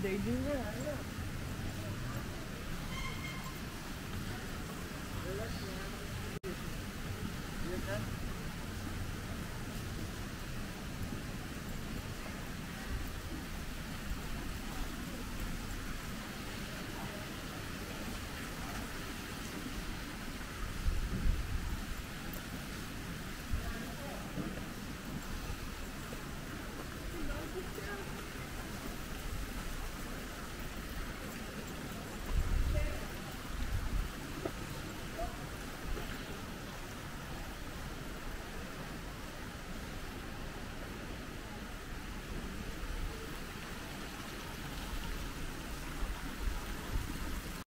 Ada do ada.